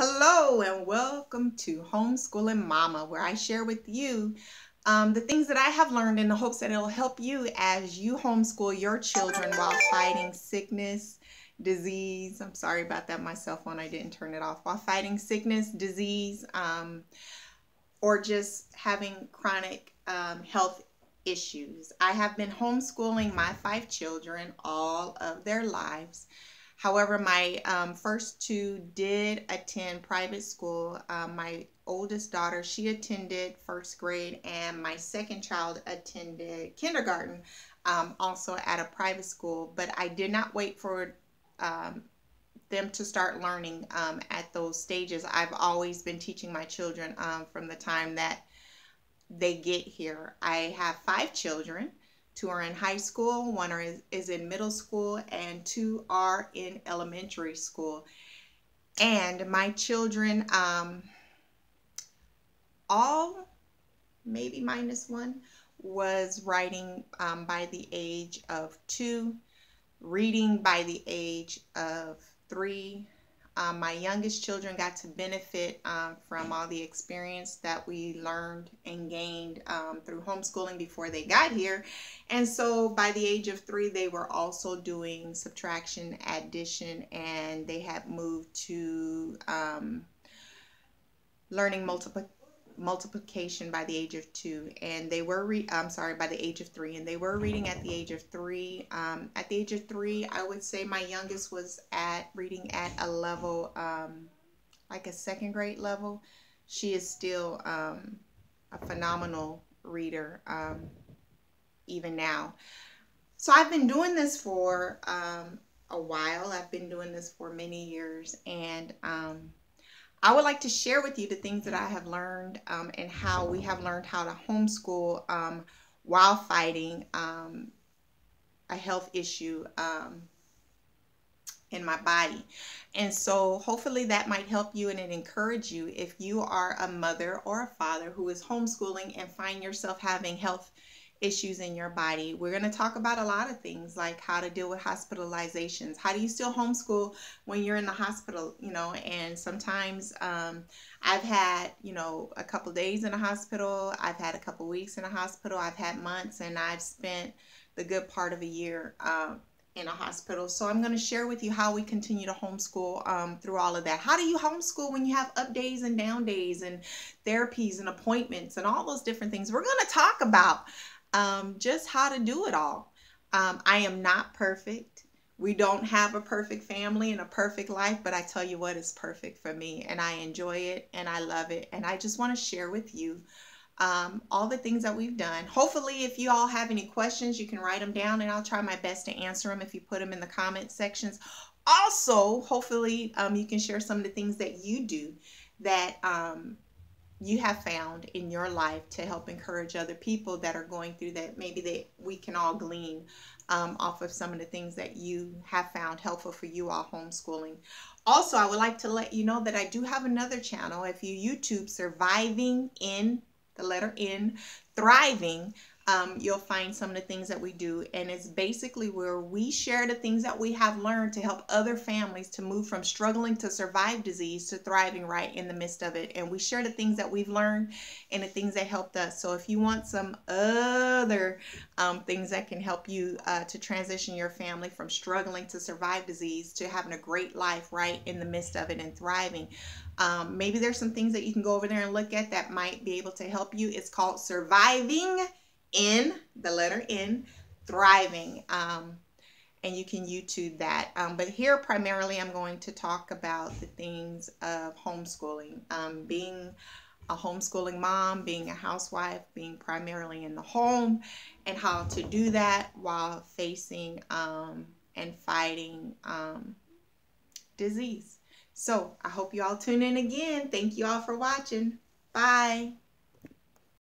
Hello and welcome to Homeschooling Momma, where I share with you um, the things that I have learned in the hopes that it'll help you as you homeschool your children while fighting sickness, disease. I'm sorry about that. My cell phone, I didn't turn it off. While fighting sickness, disease, um, or just having chronic um, health issues. I have been homeschooling my five children all of their lives. However, my um, first two did attend private school. Um, my oldest daughter, she attended first grade, and my second child attended kindergarten, um, also at a private school. But I did not wait for um, them to start learning um, at those stages. I've always been teaching my children um, from the time that they get here. I have five children. Two are in high school, one are, is in middle school, and two are in elementary school. And my children, um, all, maybe minus one, was writing um, by the age of two, reading by the age of three, um, my youngest children got to benefit um, from all the experience that we learned and gained um, through homeschooling before they got here. And so by the age of three, they were also doing subtraction, addition, and they had moved to um, learning multiple multiplication by the age of two and they were re- i'm sorry by the age of three and they were reading at the age of three. Um, at the age of three i would say my youngest was at reading at a level um, like a second grade level. She is still um, a phenomenal reader um, even now. So i've been doing this for um, a while. I've been doing this for many years and um, I would like to share with you the things that I have learned um, and how we have learned how to homeschool um, while fighting um, a health issue um, in my body. And so hopefully that might help you and it encourage you if you are a mother or a father who is homeschooling and find yourself having health issues in your body. We're going to talk about a lot of things like how to deal with hospitalizations. How do you still homeschool when you're in the hospital, you know? And sometimes um, I've had, you know, a couple days in a hospital. I've had a couple weeks in a hospital. I've had months and I've spent the good part of a year um, in a hospital. So I'm going to share with you how we continue to homeschool um, through all of that. How do you homeschool when you have up days and down days and therapies and appointments and all those different things? We're going to talk about um, just how to do it all. Um, I am not perfect. We don't have a perfect family and a perfect life, but I tell you what is perfect for me, and I enjoy it and I love it. And I just want to share with you um, all the things that we've done. Hopefully, if you all have any questions, you can write them down, and I'll try my best to answer them if you put them in the comment sections. Also, hopefully, um, you can share some of the things that you do that um, you have found in your life to help encourage other people that are going through that maybe that we can all glean um, off of some of the things that you have found helpful for you all homeschooling. Also i would like to let you know that i do have another channel. If you youtube surviving in the letter n thriving um, you'll find some of the things that we do. And it's basically where we share the things that we have learned to help other families to move from struggling to survive disease to thriving right in the midst of it. And we share the things that we've learned and the things that helped us. So if you want some other um, things that can help you uh, to transition your family from struggling to survive disease to having a great life right in the midst of it and thriving, um, maybe there's some things that you can go over there and look at that might be able to help you. It's called Surviving in the letter N, thriving. Um, and you can YouTube that. Um, but here, primarily, I'm going to talk about the things of homeschooling, um, being a homeschooling mom, being a housewife, being primarily in the home, and how to do that while facing um, and fighting um, disease. So I hope you all tune in again. Thank you all for watching. Bye.